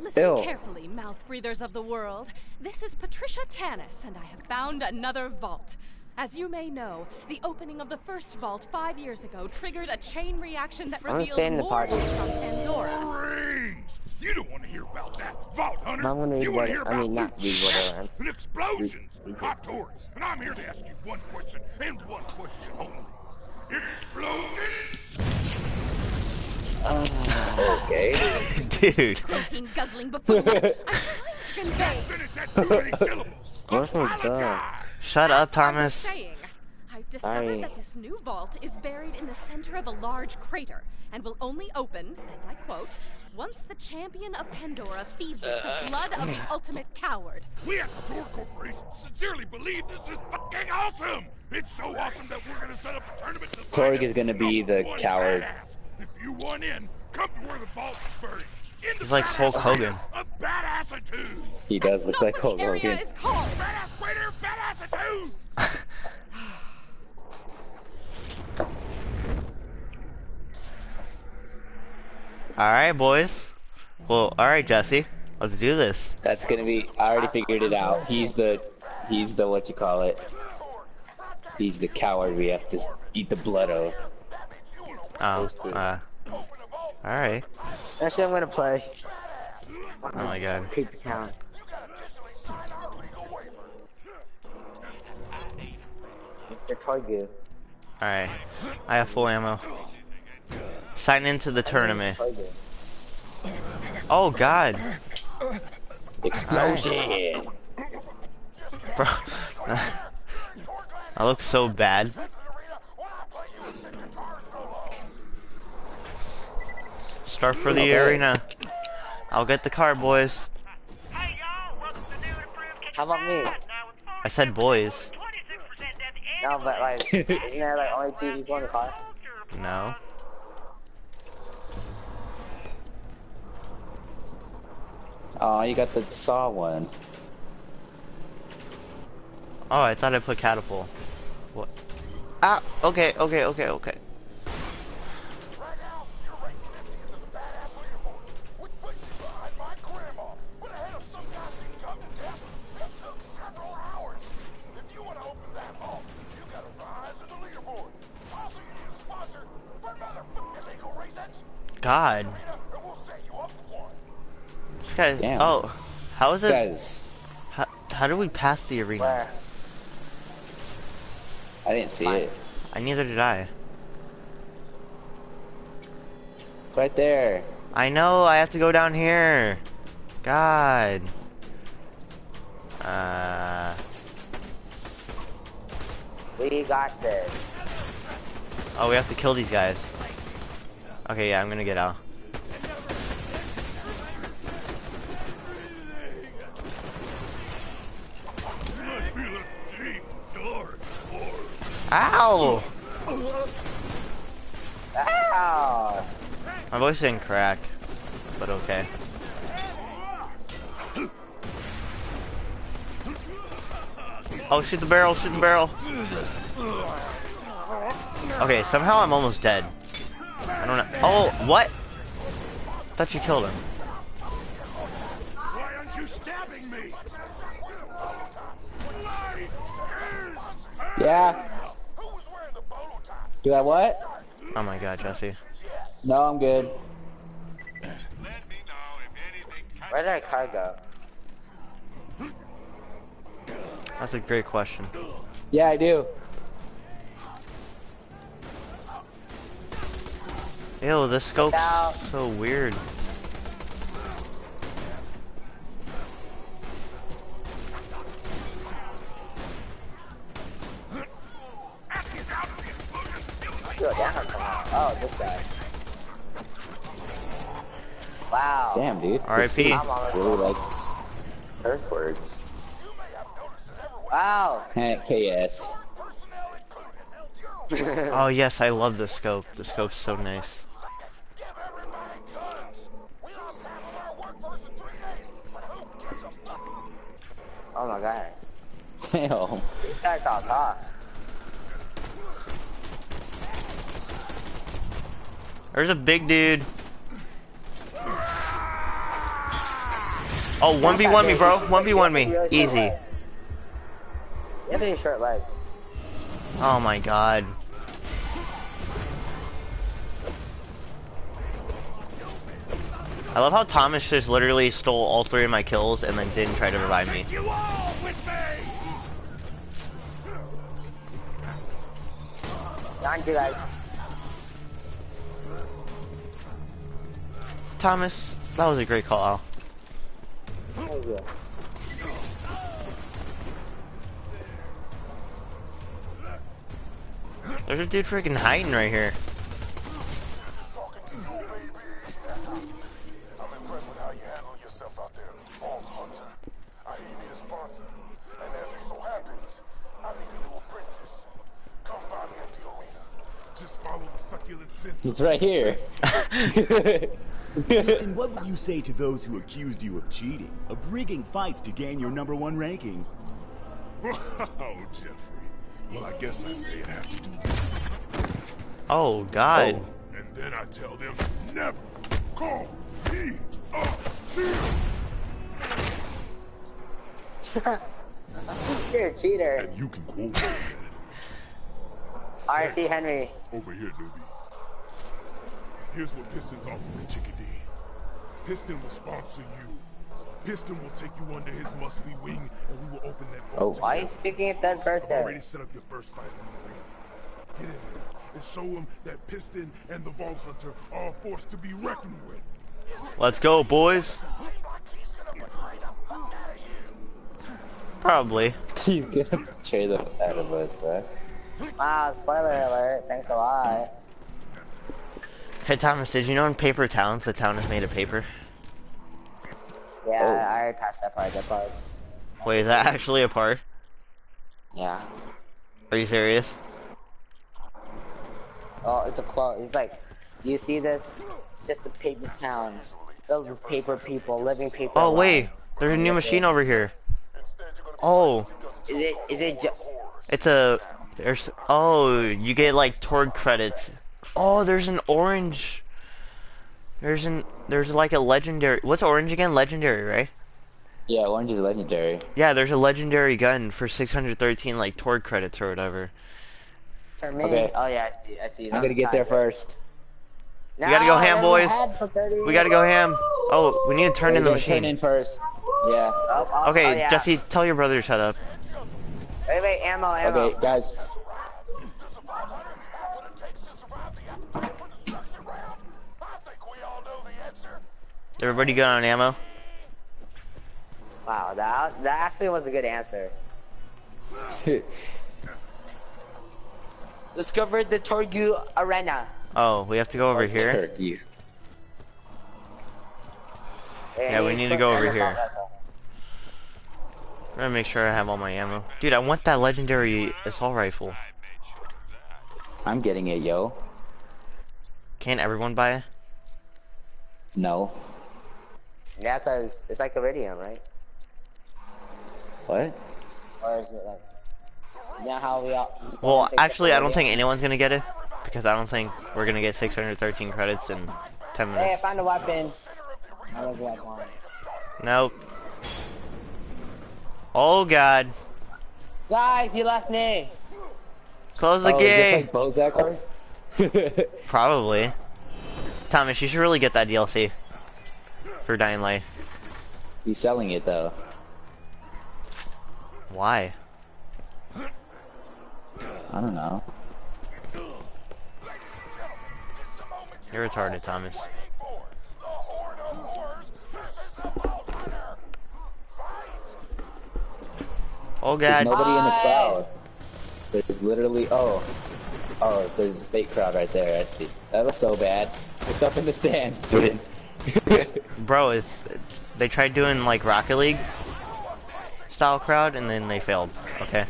Listen carefully, mouth breathers of the world. This is Patricia Tannis, and I have found another vault. As you may know, the opening of the first vault five years ago triggered a chain reaction that gonna revealed stay in the more party. from Pandora. Rings! You don't want to hear about that, Vault Hunter. I'm gonna read you want to hear I about mean, not loot read chests and explosions. Read- read I'm Torrance, and I'm here to ask you one question and one question only. Explosions? Ah. Okay. Dude. Protein guzzling buffoon. I'm trying to convey. Sentence had too many syllables. What's my Apologize. Gun? Shut As up, I was Thomas. saying, I've discovered Sorry. that this new vault is buried in the center of a large crater and will only open, and I quote, once the champion of Pandora feeds it the uh. blood of the hmm. ultimate coward. We at the Torgue Corporation sincerely believe this is fucking awesome. It's so awesome that we're gonna set up a tournament to Torgue is gonna be the coward. badass. If you want in, come to where the vault is buried. In the He's like Hulk badass Hogan. arena of. He does That's look like what Hulk the area Hogan. is called. Badass crater. Alright, boys. Well, alright, Jesse. Let's do this. That's gonna be. I already figured it out. He's the. He's the what you call it. He's the coward we have to eat the blood of. Oh, uh. Alright. Actually, I'm gonna play. Oh my god. Keep the count. Mr. Torgue. Alright. I have full ammo. Sign into the tournament. Oh god. Explosion! Bro. I look so bad. Start for the Okay. arena. I'll get the car, boys. Hey to new How about me? I said boys. 26% down the No, but like, isn't there like only two people in the car? No. Oh, you got the saw one. Oh, I thought I put catapult. What? Ah, okay, okay, okay, okay. One. This guy. Damn. Oh, how is it? Guys, How, how do we pass the arena? Where? I didn't see it. I neither did I. Right there. I know. I have to go down here. God. Uh. We got this. Oh, we have to kill these guys. Okay, yeah, I'm gonna get out. Might be a deep, dark hole. Ow! Ow! My voice didn't crack, but okay. Oh, shoot the barrel, shoot the barrel. Okay, somehow I'm almost dead. I don't know. Oh, what? I thought you killed him. Why aren't you stabbing me? Yeah. Who was wearing the bolo? Do I what? Oh my god, Jesse. No, I'm good. Where did I car go? That's a great question. Yeah, I do. Ew, this scope's Out. so weird. Yo, damn, come. Oh, this guy. Wow. Damn, dude. R.I.P. This dude I'm on Really likes curse words. Wow. KS. Oh yes, I love the scope. The scope's so nice. Damn. This guy got caught. There's a big dude. Oh, 1v1 me, bro. 1v1 me. Easy. He has a short leg. Oh my god. I love how Thomas just literally stole all three of my kills and then didn't try to revive me. You all with me! Behind you guys. Thomas, that was a great call out. Thank you. There's a dude freaking hiding right here. It's right here. success. Houston, what would you say to those who accused you of cheating, of rigging fights to gain your number one ranking? oh, Jeffrey. Well, I guess I say it have to do this. Oh god. Oh. And then I tell them never call me a cheater. You're a cheater. And you can quote me. RP Henry. Over here, newbie. Here's what Piston's offering, Chickadee. Piston will sponsor you. Piston will take you under his muscly wing, and we will open that Oh. vault Why are you together. speaking in third Already set up your first fight in the arena. Get in there and show him that Piston and the Vault Hunter are a force to be reckoned with. Let's go, boys. Seem like he's gonna betray the fuck out of you. Probably. He's gonna betray the fuck out of us, bro. Wow, spoiler alert. Thanks a lot. Hey Thomas, did you know in Paper Towns the town is made of paper? Yeah, Oh. I already passed that part, that part. Wait, is that actually a part? Yeah. Are you serious? Oh, it's a clone. It's like, do you see this? Just a paper town. Filled with paper people, living paper Oh wait, there's a new machine it. over here. Instead, you're gonna be Oh. fighting a few dozen Is it, is it ju- It's a there's oh you get like Torgue credits. Oh, there's an orange. There's an there's like a legendary. What's orange again? Legendary, right? Yeah, orange is legendary. Yeah, there's a legendary gun for 613 like Torgue credits or whatever. for me? Okay. Oh yeah, I see, I see. I'm gonna get there first. We gotta go ham, boys. We gotta go ham. Oh, we need to turn We're in the gonna Turn in first. Yeah. Oh, oh, Okay, oh, yeah. Jesse, tell your brother to shut up. Wait, wait, ammo, ammo. Okay, guys. Everybody good on ammo? Wow, that that actually was a good answer. Discovered the Torgue Arena. Oh, we have to go over here. Turkey. Yeah, we need to go over here. I'm gonna make sure I have all my ammo. Dude, I want that legendary assault rifle. I'm getting it, yo. Can't everyone buy it? No. Yeah, cause it's like iridium, right? What? Or is it like? Yeah, how we all. Well, actually, I don't think anyone's gonna get it because I don't think we're gonna get 613 credits in 10 minutes. Hey, I minutes. found a weapon. I don't know. Nope. Oh god. Guys, you left me. Close the oh, gate. Is this like Bozak art? Probably. Thomas, you should really get that DLC for Dying Light. He's selling it though. Why? I don't know. Ladies it's the you've You're retarded, Thomas. been waiting for. The Horde of Horrors versus the Vault Hunter. Fight! Oh There's god. nobody in the crowd. There's literally oh, oh, there's a fake crowd right there. I see. That was so bad. Look up in the stands. dude. Bro, it's, they tried doing like Rocket League style crowd and then they failed. Okay.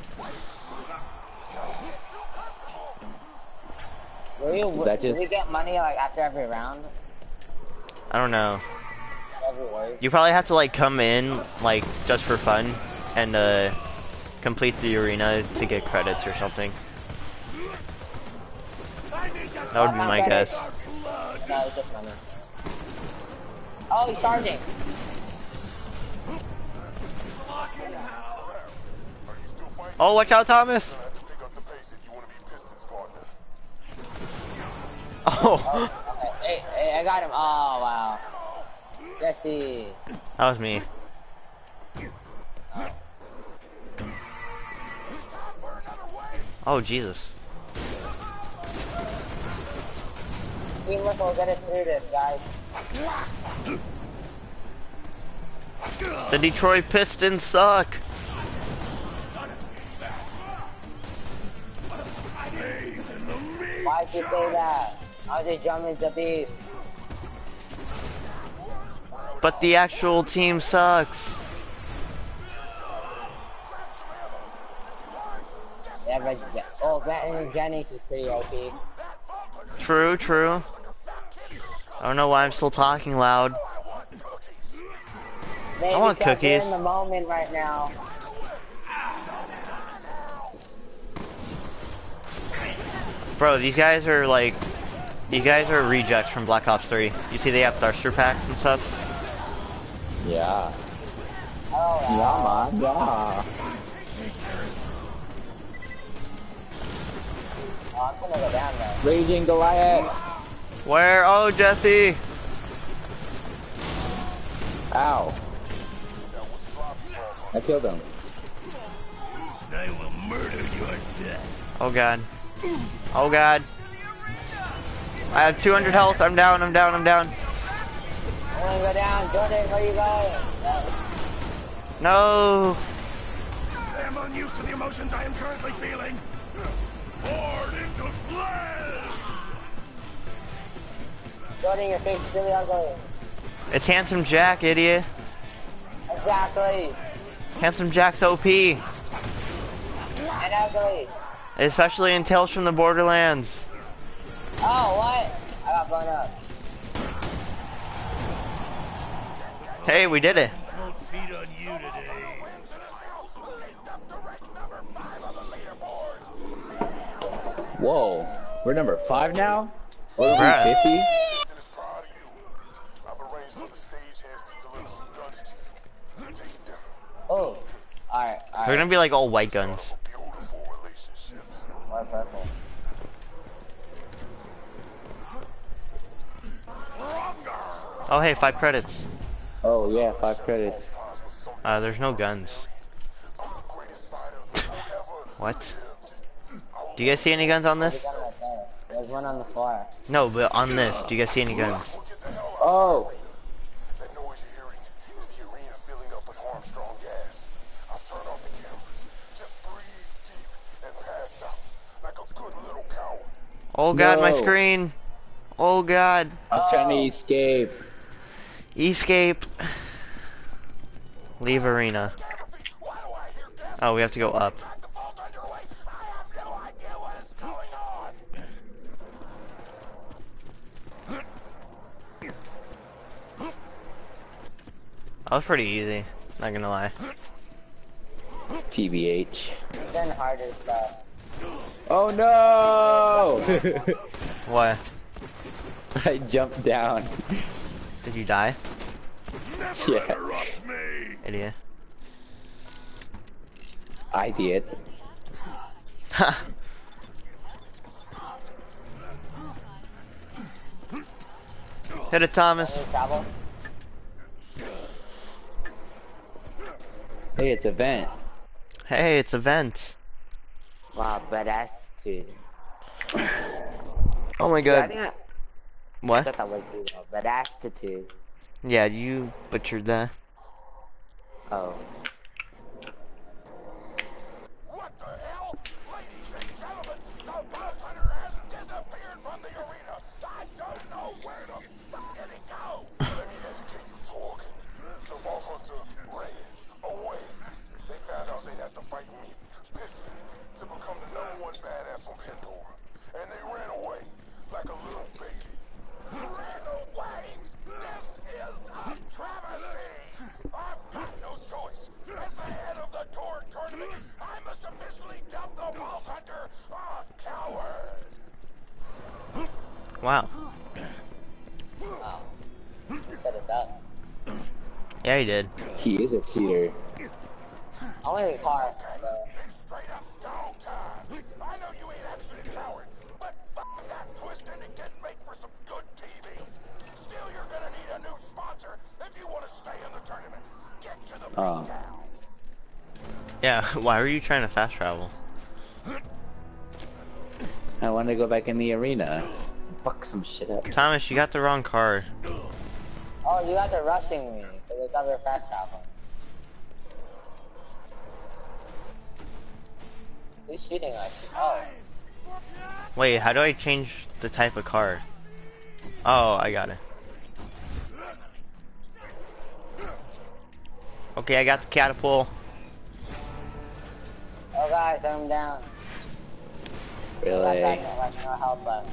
Will you, Is that will you get money like after every round? I don't know. You probably have to like come in like just for fun and uh complete the arena to get credits or something. That would be my guess. No, it's just money. Oh, he's charging. Are you still fighting? Oh, watch out, Thomas! Gonna have to pick up the pace if you want to be Pistons partner. Oh, hey, hey, I got him. Oh, wow. Jesse. that was me. It's time for another wave. Oh, Jesus. Teamwork will get us through this, guys. The Detroit Pistons suck. Why'd you say that? Just jumping the beast. But the actual team sucks. Yeah, but oh, Brandon Jennings is pretty OP. True, true. I don't know why I'm still talking loud. Maybe want because they're cookies. in the moment right now. Bro, these guys are like, these guys are rejects from Black Ops 3. You see they have thruster packs and stuff? Yeah. Oh, Yeah, man. Yeah. oh, I'm gonna go down though. Raging Goliath. Where? Oh, Jesse! Ow. That was sloppy, Fault I killed him. I will murder your death. Oh god. Oh god. I have 200 health. I'm down, I'm down, I'm down. I'm gonna go down. Jordan, where you going? No! I am unused to the emotions I am currently feeling. Poured into flesh. Jordan, your face is ugly. It's Handsome Jack, idiot. Exactly. Handsome Jack's OP. And ugly. Especially in Tales from the Borderlands. Oh, what? I got blown up. Hey, we did it. Won't feed on you today. Whoa. We're number five now? What are we, 50? Oh. Alright, They're gonna be like all white guns. A beautiful relationship. Or purple. Oh, hey, five credits. Oh, yeah, five credits. Uh, there's no guns. I'm the greatest fighter who ever What? Do you guys see any guns on this? Gun right there. There's one on the floor. No, but on this, do you guys see any guns? will get the hell out. Oh. That noise you're hearing is the arena filling up with Armstrong gas. I've turned off the cameras. Just breathe deep and pass out like a good little coward. Oh god, my screen. Oh god. I'm trying to escape. Escape. Leave arena. Why do I hear gas Oh, we have to go up. like the vault underway? I have no idea what is going on. That was pretty easy. Not gonna lie. TBH. Then harder stuff. Oh no! What? I jumped down. Did you die? Yeah, Interrupt me. Idiot. I did. Ha. Hit it, Thomas. Hey, it's a vent. Hey, it's a vent. Wow, badass dude. Oh my god. think I, I What? thought that was you, tattoo. Yeah, you butchered that. Oh. Yeah, he did. He is a cheater. Only the car. So. It's straight up dog time. I know you ain't actually a coward, but fuck that twist and it didn't make for some good TV. Still, you're gonna need a new sponsor if you want to stay in the tournament. Get to the Oh. beatdown. Yeah, why were you trying to fast travel? I want to go back in the arena. Fuck some shit up. Thomas, you got the wrong car. Oh, you guys are rushing me because I thought we fast traveling. Who's shooting us? Oh, Wait, how do I change the type of car? Oh, I got it. Okay, I got the catapult. oh guys, I'm down. I got Really? like no help left.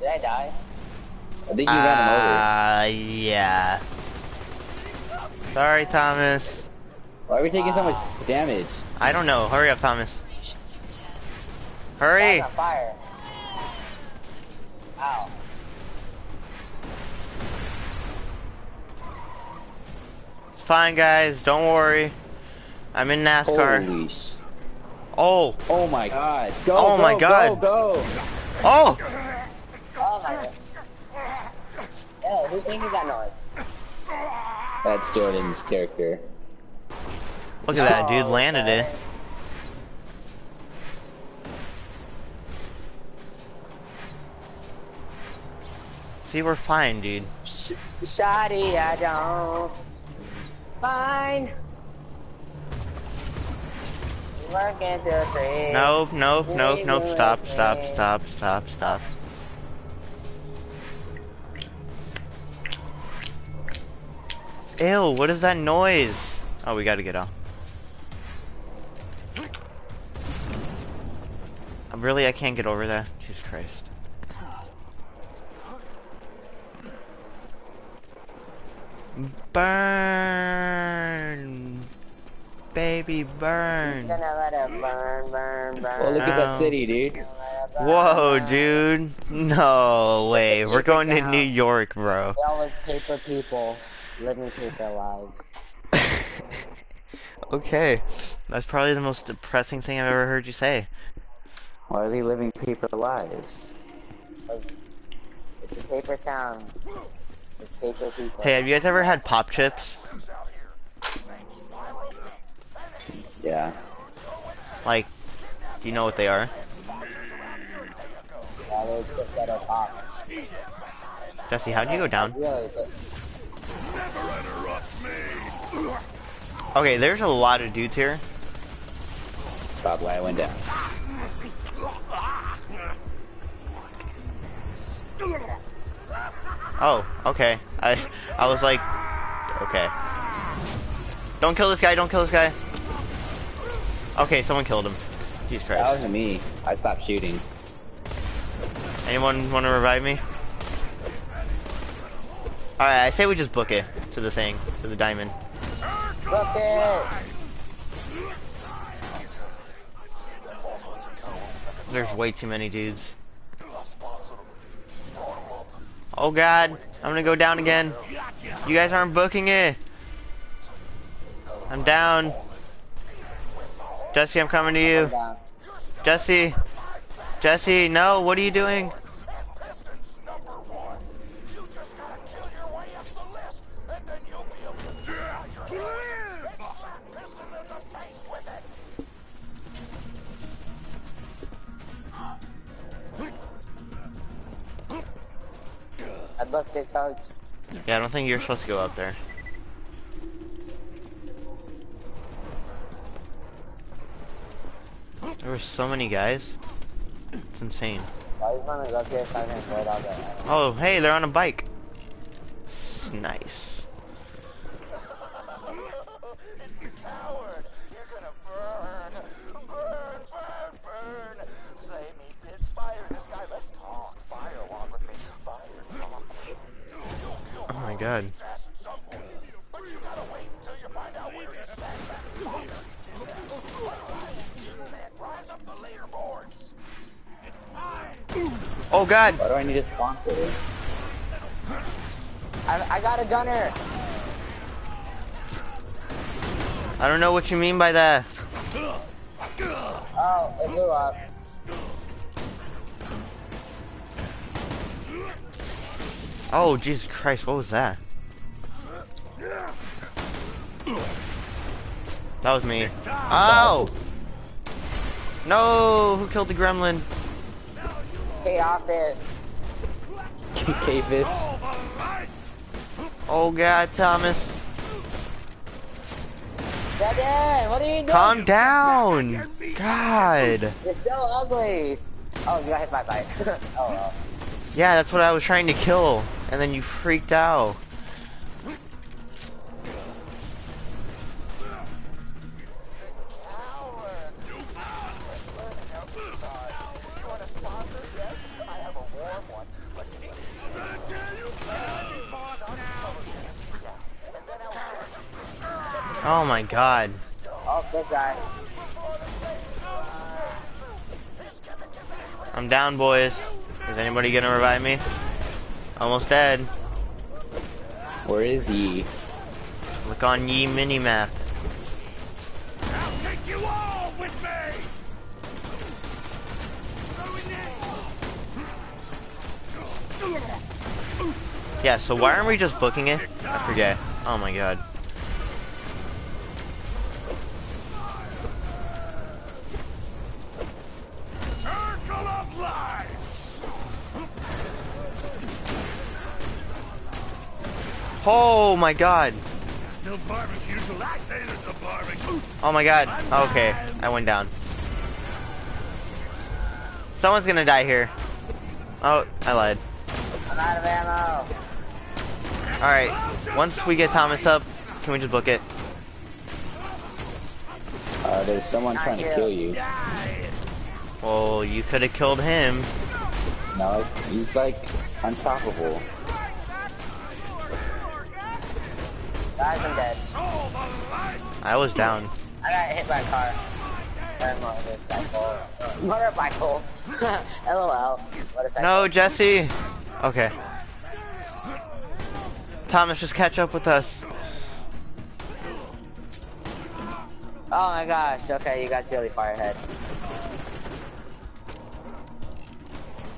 Did I die? I think you ran him over. Ah, yeah. Sorry, Thomas. Why are we taking so much damage? I don't know. Hurry up, Thomas. Hurry! Guy's on fire. Ow. It's fine, guys. Don't worry. I'm in NASCAR. Holy sh! Oh, Oh my god! Go! Oh go, my God. Go! Go! oh! Oh my god. Yo, who's making that noise? That's Jordan's character. Look at that, dude. Oh, Landed it. See, we're fine, dude. Shoddy, I don't. Fine. Working till three. Nope, nope, nope, nope. Stop, stop, stop, stop, stop. Ew, what is that noise? Oh, we gotta get out. I'm Really, I can't get over there. Jesus Christ. Burn! Baby, burn! Gonna let it burn, burn, burn. Oh, look at that oh. city, dude. Gonna let it burn, Whoa, dude. No way. We're paper going to. New York, bro. They all like paper people living paper lives. okay. That's probably the most depressing thing I've ever heard you say. Why are they living paper lives? It's a paper town. With paper people. Hey, have you guys ever had pop chips? Yeah. Like, do you know what they are? Yeah, just ghetto pop. Jesse, how'd you go down? Okay, there's a lot of dudes here. Probably I went down. Oh, okay. I I was like, okay. Don't kill this guy, don't kill this guy. Okay, someone killed him. Jesus Christ. That wasn't me. I stopped shooting. Anyone want to revive me? Alright, I say we just book it to the thing, to the diamond. book it. There's way too many dudes. Oh god, I'm gonna go down again. You guys aren't booking it. I'm down. Jesse, I'm coming to you. Jesse. Jesse, no, what are you doing? I booked it, coach. Yeah, I don't think you're supposed to go up there. There were so many guys. It's insane. I just want to go up here so I can avoid all that. Oh, hey, they're on a bike. Nice. Leaderboards. Oh god. Why do I need a sponsor? I, I got a gunner. I don't know what you mean by that. Oh, it blew up. Oh, Jesus Christ, what was that? That was me. Oh! No! Who killed the gremlin? Hey, office. Cavis. Oh god, Thomas. Dead end. What are you doing? Calm down! God. You're so ugly. Oh, you got hit by a bike. oh well. Yeah, that's what I was trying to kill. And then you freaked out. Oh my god. Oh, good guy. I'm down, boys. Is anybody gonna revive me? Almost dead. Where is he? Look on ye minimap. I'll take you all with me. Yeah, so why aren't we just booking it? I forget. Oh my god. Oh my god. Still barbecue till I say there's a barbecue. Oh my god. Okay, I went down. Someone's gonna die here. Oh, I lied. I'm out of ammo. Alright, once we get Thomas up, can we just book it? Uh, there's someone trying to kill you. Well, you could have killed him. No, he's like unstoppable. Guys, I'm dead. I was down. I got hit by a car. Or motorcycle. Motorcycle. LOL. Second. No, Jesse. Okay. Thomas, just catch up with us. Oh my gosh. Okay, you got Chili Firehead.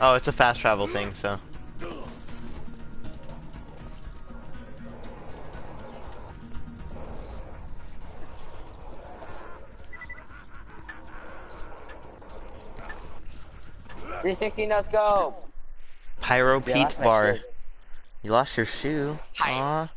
Oh, it's a fast travel thing, so. Three sixty. Let's go. Pyro Yeah, Pete's Bar. You lost your shoe. Hi. Aw.